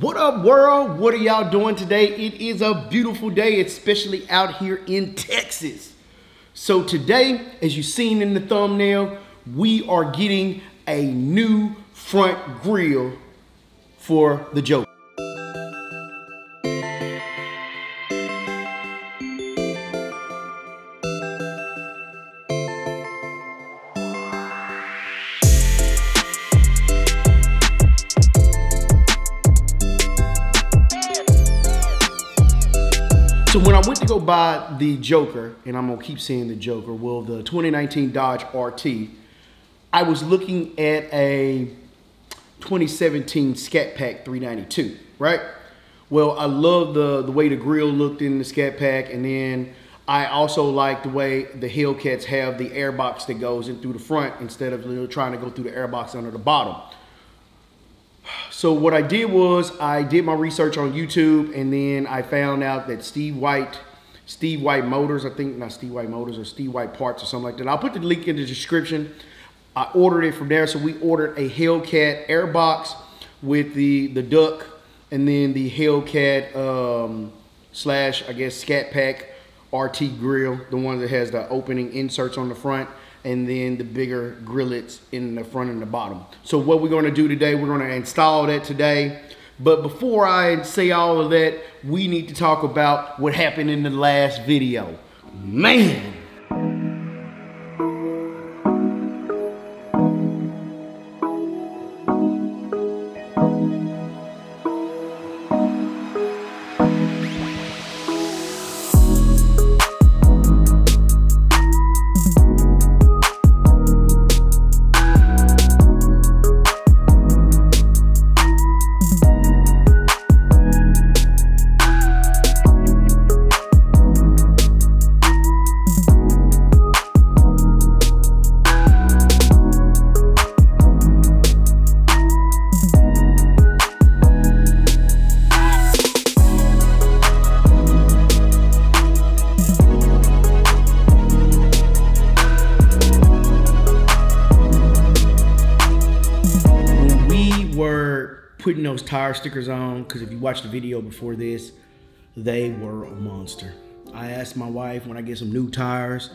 What up, world? What are y'all doing today? It is a beautiful day, especially out here in Texas. So today, as you've seen in the thumbnail, we are getting a new front grill for the Joker. So when I went to go buy the Joker, and I'm gonna keep saying the Joker, well, the 2019 Dodge RT, I was looking at a 2017 Scat Pack 392, right? Well, I love the, the way the grill looked in the Scat Pack, and then I also like the way the Hellcats have the airbox that goes in through the front instead of you know, trying to go through the airbox under the bottom. So what I did was I did my research on YouTube and then I found out that Steve White, Steve White Motors, I think not Steve White Motors or Steve White Parts or something like that. I'll put the link in the description. I ordered it from there. So we ordered a Hellcat airbox with the, the duck and then the Hellcat um, slash, I guess, Scat Pack RT grill, the one that has the opening inserts on the front and then the bigger grillets in the front and the bottom. So what we're gonna do today, we're gonna install that today. But before I say all of that, we need to talk about what happened in the last video. Man, putting those tire stickers on, because if you watched the video before this, they were a monster. I asked my wife when I get some new tires,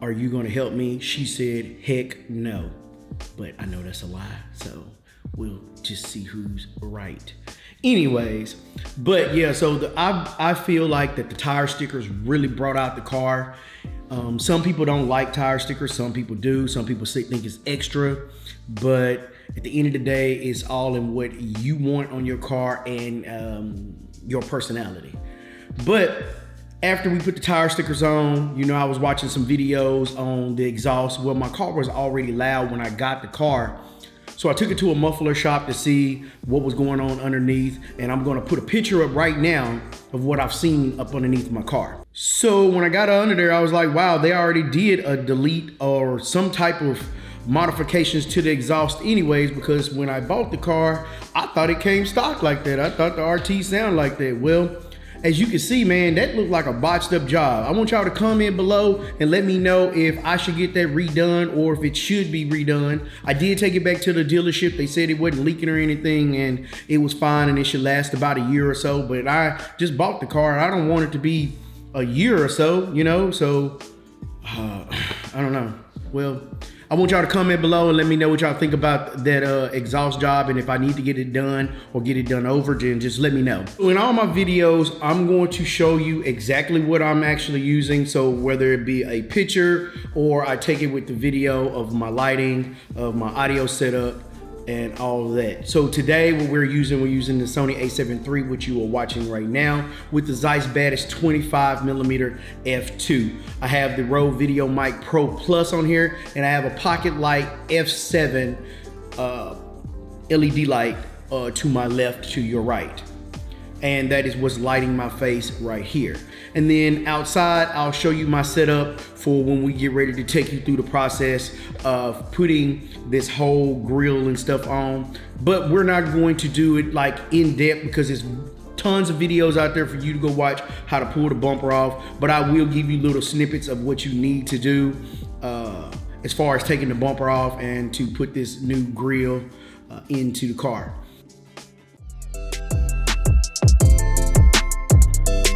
are you gonna help me? She said, heck no. But I know that's a lie, so we'll just see who's right. Anyways, but yeah, so the, I, I feel like that the tire stickers really brought out the car. Um, some people don't like tire stickers, some people do. Some people think it's extra, but at the end of the day, it's all in what you want on your car and um, your personality. But after we put the tire stickers on, you know, I was watching some videos on the exhaust. Well, my car was already loud when I got the car. So I took it to a muffler shop to see what was going on underneath. And I'm gonna put a picture up right now of what I've seen up underneath my car. So when I got under there, I was like, wow, they already did a delete or some type of modifications to the exhaust anyways, because when I bought the car, I thought it came stock like that. I thought the RT sound like that. Well, as you can see, man, that looked like a botched up job. I want y'all to comment below and let me know if I should get that redone or if it should be redone. I did take it back to the dealership. They said it wasn't leaking or anything and it was fine and it should last about a year or so. But I just bought the car. I don't want it to be a year or so, you know? So, uh, I don't know. Well, I want y'all to comment below and let me know what y'all think about that uh, exhaust job and if I need to get it done or get it done over, then just let me know. In all my videos, I'm going to show you exactly what I'm actually using. So whether it be a picture or I take it with the video of my lighting, of my audio setup, and all that. So today what we're using, we're using the Sony a7 III, which you are watching right now, with the Zeiss Batis 25 millimeter f2. I have the Rode Video Mic Pro Plus on here, and I have a Pocket Light f7 uh, LED light uh, to my left, to your right. And that is what's lighting my face right here. And then outside, I'll show you my setup for when we get ready to take you through the process of putting this whole grill and stuff on. But we're not going to do it like in depth because there's tons of videos out there for you to go watch how to pull the bumper off. But I will give you little snippets of what you need to do uh, as far as taking the bumper off and to put this new grill uh, into the car.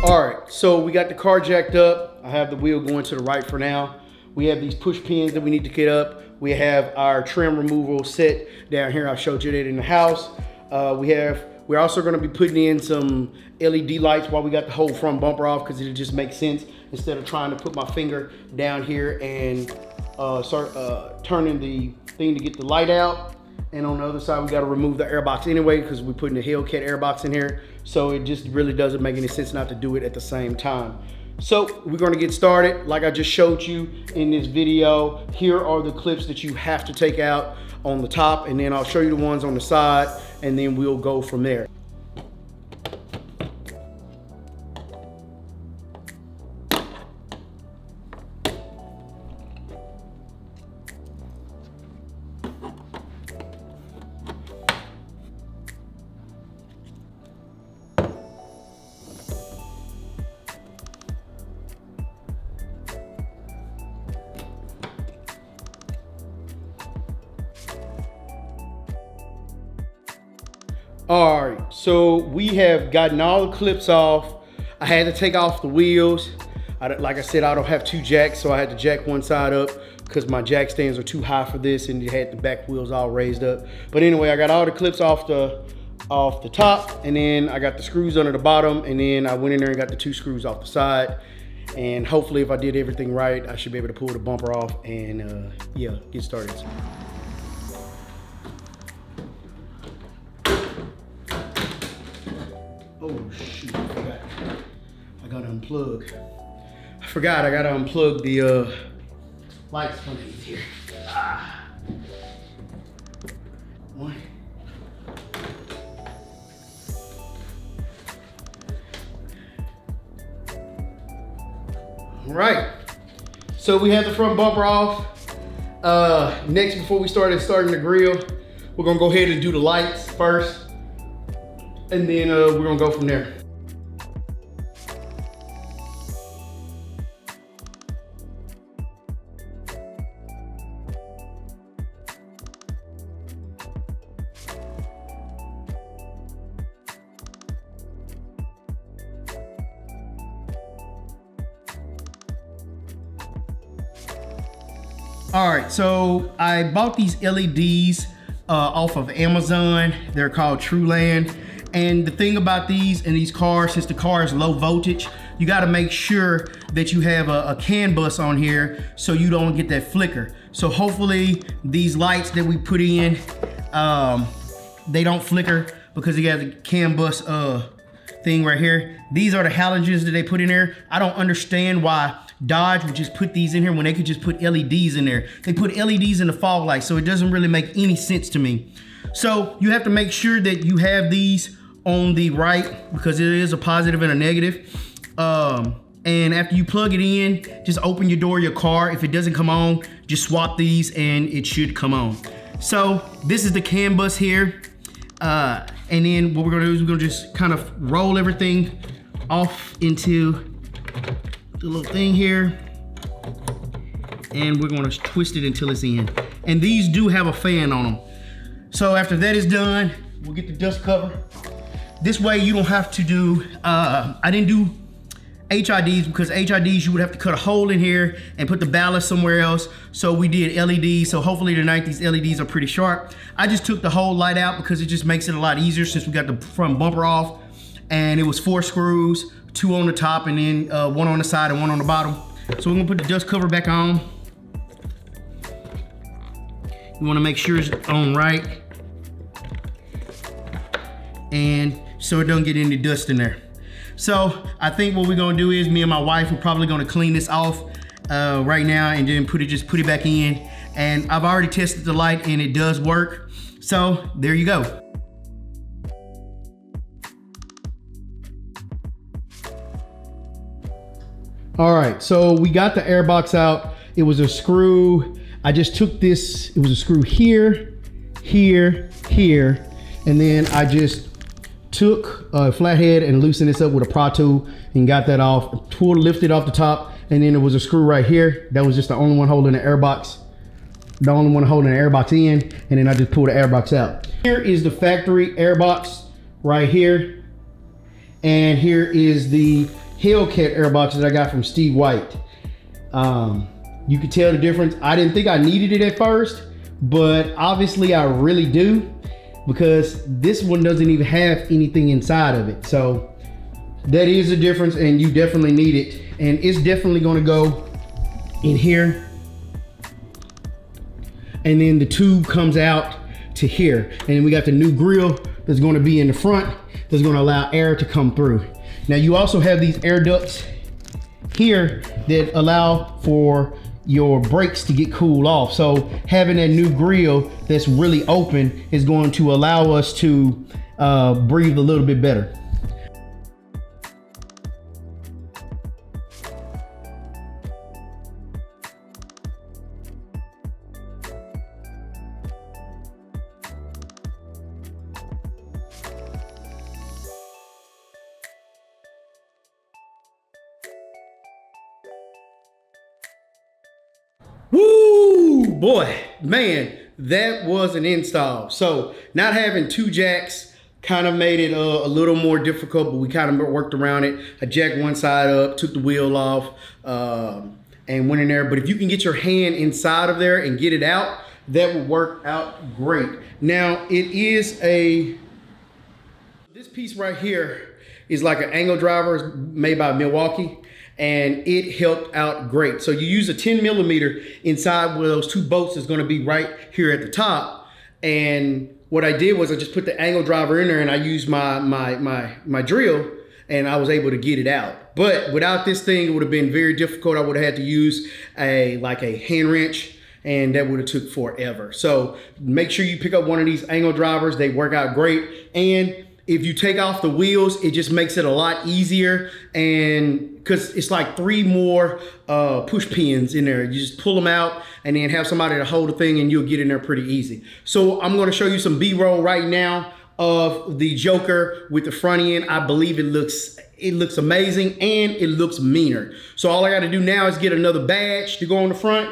All right, so we got the car jacked up. I have the wheel going to the right for now. We have these push pins that we need to get up. We have our trim removal set down here. I showed you that in the house. Uh, we have, we're also gonna be putting in some LED lights while we got the whole front bumper off because it just makes sense instead of trying to put my finger down here and uh, start uh, turning the thing to get the light out. And on the other side, we gotta remove the airbox anyway because we're putting the Hellcat airbox in here. So it just really doesn't make any sense not to do it at the same time. So we're gonna get started. Like I just showed you in this video, here are the clips that you have to take out on the top and then I'll show you the ones on the side and then we'll go from there. All right, so we have gotten all the clips off. I had to take off the wheels. I, like I said, I don't have two jacks, so I had to jack one side up because my jack stands are too high for this and you had the back wheels all raised up. But anyway, I got all the clips off the off the top and then I got the screws under the bottom and then I went in there and got the two screws off the side. And hopefully if I did everything right, I should be able to pull the bumper off and uh, yeah, get started. Oh shoot, I forgot. I gotta unplug. I forgot I gotta unplug the uh, lights underneath here. Ah. One. All right. So we have the front bumper off. Uh, next, before we started starting the grill, we're gonna go ahead and do the lights first and then uh, we're gonna go from there. All right, so I bought these LEDs uh, off of Amazon. They're called Trueland. And the thing about these and these cars, since the car is low voltage, you gotta make sure that you have a, a CAN bus on here so you don't get that flicker. So hopefully these lights that we put in, um, they don't flicker because you got the CAN bus uh, thing right here. These are the halogens that they put in there. I don't understand why Dodge would just put these in here when they could just put LEDs in there. They put LEDs in the fog light, so it doesn't really make any sense to me. So you have to make sure that you have these on the right because it is a positive and a negative. Um, and after you plug it in, just open your door, your car. If it doesn't come on, just swap these and it should come on. So this is the CAN bus here. Uh, and then what we're gonna do is we're gonna just kind of roll everything off into the little thing here. And we're gonna twist it until it's in. And these do have a fan on them. So after that is done, we'll get the dust cover this way you don't have to do, uh, I didn't do HIDs because HIDs you would have to cut a hole in here and put the ballast somewhere else. So we did LEDs. So hopefully tonight these LEDs are pretty sharp. I just took the whole light out because it just makes it a lot easier since we got the front bumper off and it was four screws, two on the top and then uh, one on the side and one on the bottom. So we're gonna put the dust cover back on. You wanna make sure it's on right. And so it don't get any dust in there. So I think what we're gonna do is me and my wife are probably gonna clean this off uh, right now and then put it just put it back in. And I've already tested the light and it does work. So there you go. All right, so we got the airbox out. It was a screw. I just took this, it was a screw here, here, here, and then I just took a flathead and loosened this up with a Pro Tool and got that off, pulled, lifted off the top, and then there was a screw right here. That was just the only one holding the airbox, the only one holding the airbox in, and then I just pulled the airbox out. Here is the factory airbox right here. And here is the Hellcat airbox that I got from Steve White. Um, you could tell the difference. I didn't think I needed it at first, but obviously I really do because this one doesn't even have anything inside of it. So that is a difference and you definitely need it. And it's definitely gonna go in here. And then the tube comes out to here. And we got the new grill that's gonna be in the front that's gonna allow air to come through. Now you also have these air ducts here that allow for your brakes to get cooled off. So having that new grill that's really open is going to allow us to uh, breathe a little bit better. Boy, man, that was an install. So not having two jacks kind of made it uh, a little more difficult, but we kind of worked around it. I jacked one side up, took the wheel off, um, and went in there. But if you can get your hand inside of there and get it out, that will work out great. Now it is a, this piece right here is like an angle driver made by Milwaukee and it helped out great. So you use a 10 millimeter inside where those two bolts is gonna be right here at the top. And what I did was I just put the angle driver in there and I used my, my, my, my drill and I was able to get it out. But without this thing, it would have been very difficult. I would have had to use a like a hand wrench and that would have took forever. So make sure you pick up one of these angle drivers. They work out great. And if you take off the wheels, it just makes it a lot easier. And because it's like three more uh, push pins in there. You just pull them out and then have somebody to hold the thing and you'll get in there pretty easy. So I'm gonna show you some B-roll right now of the Joker with the front end. I believe it looks it looks amazing and it looks meaner. So all I gotta do now is get another badge to go on the front.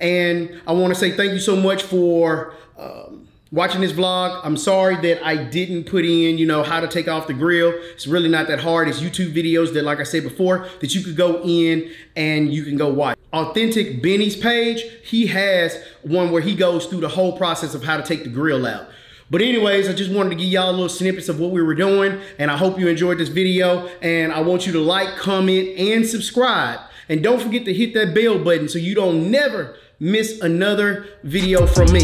And I wanna say thank you so much for um, watching this vlog. I'm sorry that I didn't put in, you know, how to take off the grill. It's really not that hard. It's YouTube videos that, like I said before, that you could go in and you can go watch. Authentic Benny's page, he has one where he goes through the whole process of how to take the grill out. But anyways, I just wanted to give y'all a little snippets of what we were doing and I hope you enjoyed this video and I want you to like, comment, and subscribe. And don't forget to hit that bell button so you don't never miss another video from me.